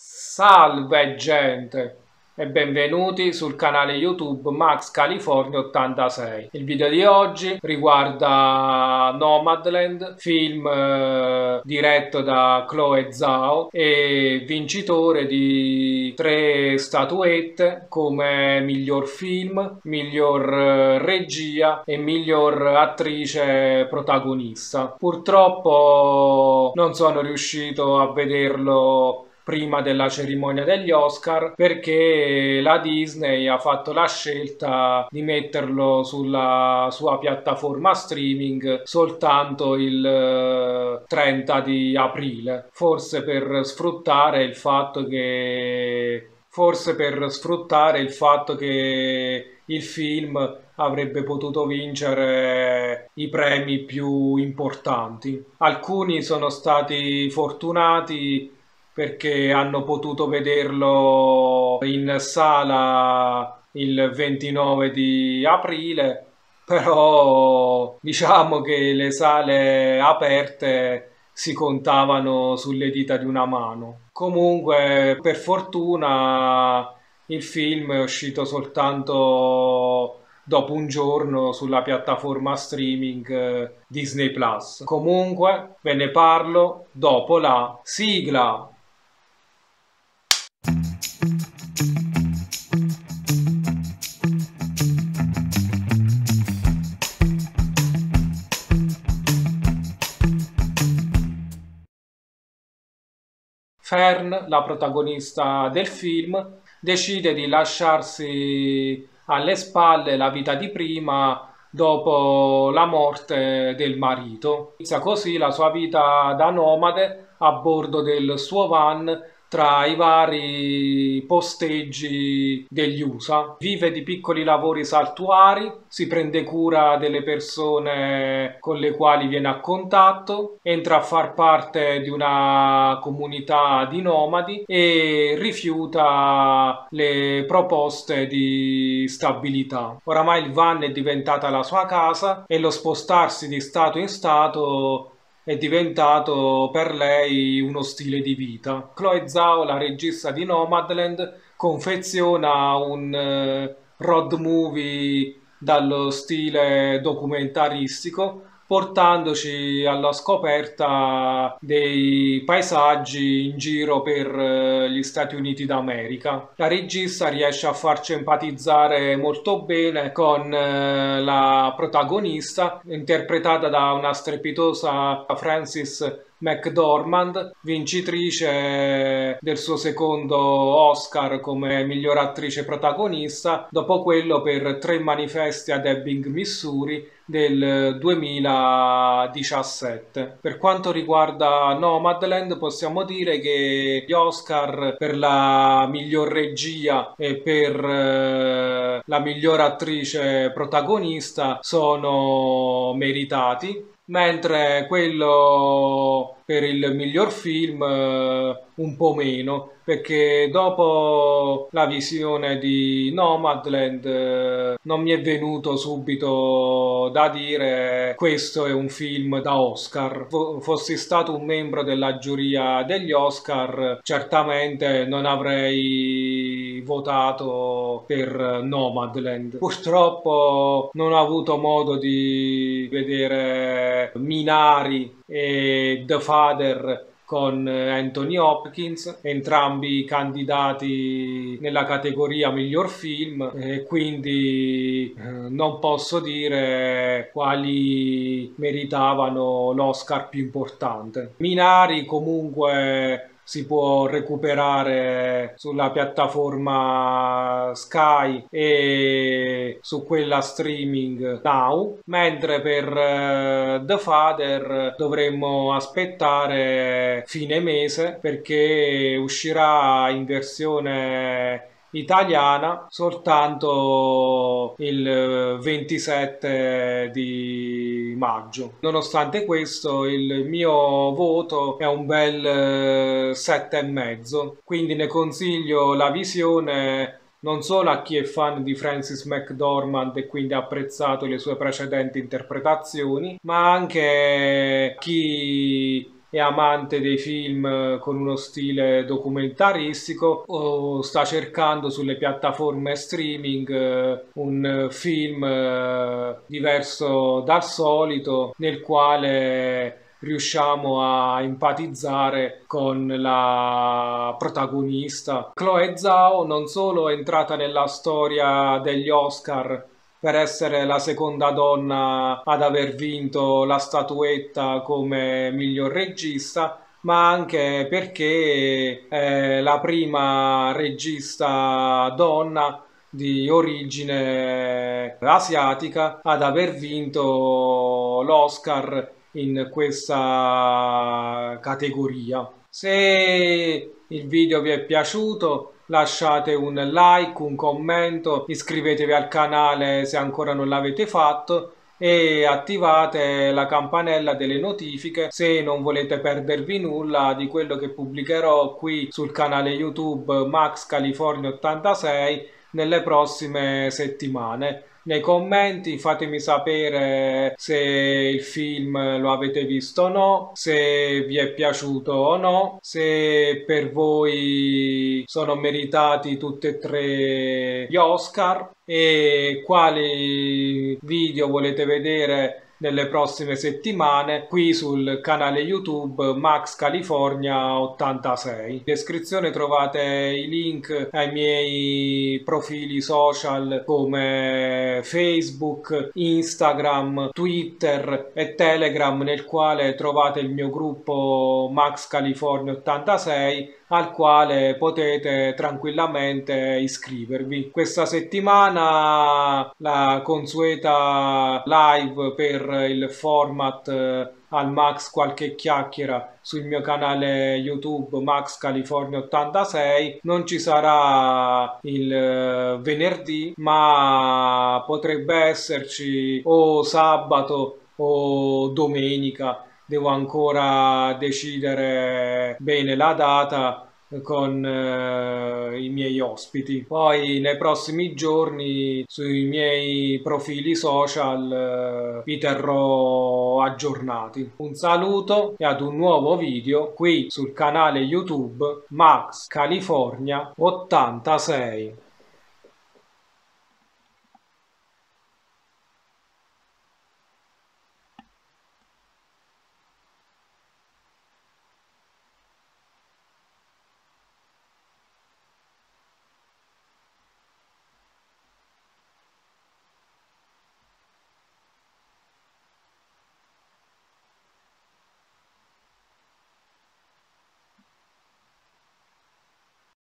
Salve gente e benvenuti sul canale YouTube Max California 86. Il video di oggi riguarda Nomadland, film eh, diretto da Chloe Zhao e vincitore di tre statuette come miglior film, miglior eh, regia e miglior attrice protagonista. Purtroppo non sono riuscito a vederlo prima della cerimonia degli Oscar perché la Disney ha fatto la scelta di metterlo sulla sua piattaforma streaming soltanto il 30 eh, di aprile, forse per sfruttare il fatto che forse per sfruttare il fatto che il film avrebbe potuto vincere i premi più importanti. Alcuni sono stati fortunati perché hanno potuto vederlo in sala il 29 di aprile, però diciamo che le sale aperte si contavano sulle dita di una mano. Comunque, per fortuna, il film è uscito soltanto dopo un giorno sulla piattaforma streaming Disney Plus. Comunque, ve ne parlo dopo la sigla. Fern, la protagonista del film, decide di lasciarsi alle spalle la vita di prima dopo la morte del marito. Inizia così la sua vita da nomade a bordo del suo van tra i vari posteggi degli USA. Vive di piccoli lavori saltuari, si prende cura delle persone con le quali viene a contatto, entra a far parte di una comunità di nomadi e rifiuta le proposte di stabilità. Oramai il van è diventata la sua casa e lo spostarsi di stato in stato è diventato per lei uno stile di vita. Chloe Zhao, la regista di Nomadland, confeziona un uh, road movie dallo stile documentaristico portandoci alla scoperta dei paesaggi in giro per eh, gli Stati Uniti d'America. La regista riesce a farci empatizzare molto bene con eh, la protagonista, interpretata da una strepitosa Francis McDormand, vincitrice del suo secondo Oscar come miglior attrice protagonista, dopo quello per Tre manifesti ad Ebbing, Missouri del 2017. Per quanto riguarda Nomadland possiamo dire che gli Oscar per la miglior regia e per eh, la miglior attrice protagonista sono meritati mentre quello per il miglior film eh, un po' meno perché dopo la visione di Nomadland eh, non mi è venuto subito da dire questo è un film da Oscar fossi stato un membro della giuria degli Oscar certamente non avrei votato per Nomadland. Purtroppo non ho avuto modo di vedere Minari e The Father con eh, Anthony Hopkins, entrambi candidati nella categoria miglior film e quindi eh, non posso dire quali meritavano l'Oscar più importante. Minari comunque si può recuperare sulla piattaforma Sky e su quella streaming now mentre per uh, The Father dovremmo aspettare fine mese perché uscirà in versione italiana soltanto il 27 di maggio. Nonostante questo il mio voto è un bel 7,5, quindi ne consiglio la visione non solo a chi è fan di Francis McDormand e quindi ha apprezzato le sue precedenti interpretazioni, ma anche a chi è amante dei film con uno stile documentaristico o sta cercando sulle piattaforme streaming eh, un film eh, diverso dal solito nel quale riusciamo a empatizzare con la protagonista. Chloe Zhao non solo è entrata nella storia degli Oscar per essere la seconda donna ad aver vinto la statuetta come miglior regista, ma anche perché è la prima regista donna di origine asiatica ad aver vinto l'Oscar in questa categoria. Se il video vi è piaciuto lasciate un like, un commento, iscrivetevi al canale se ancora non l'avete fatto e attivate la campanella delle notifiche se non volete perdervi nulla di quello che pubblicherò qui sul canale YouTube Max California 86 nelle prossime settimane nei commenti fatemi sapere se il film lo avete visto o no, se vi è piaciuto o no, se per voi sono meritati tutti e tre gli Oscar e quali video volete vedere nelle prossime settimane qui sul canale YouTube Max California 86. In descrizione trovate i link ai miei profili social come Facebook, Instagram, Twitter e Telegram nel quale trovate il mio gruppo Max California 86 al quale potete tranquillamente iscrivervi. Questa settimana la consueta live per il format eh, al Max qualche chiacchiera sul mio canale YouTube Max California 86 non ci sarà il eh, venerdì ma potrebbe esserci o sabato o domenica devo ancora decidere bene la data con eh, i miei ospiti. Poi nei prossimi giorni sui miei profili social eh, vi terrò aggiornati. Un saluto e ad un nuovo video qui sul canale YouTube Max California 86.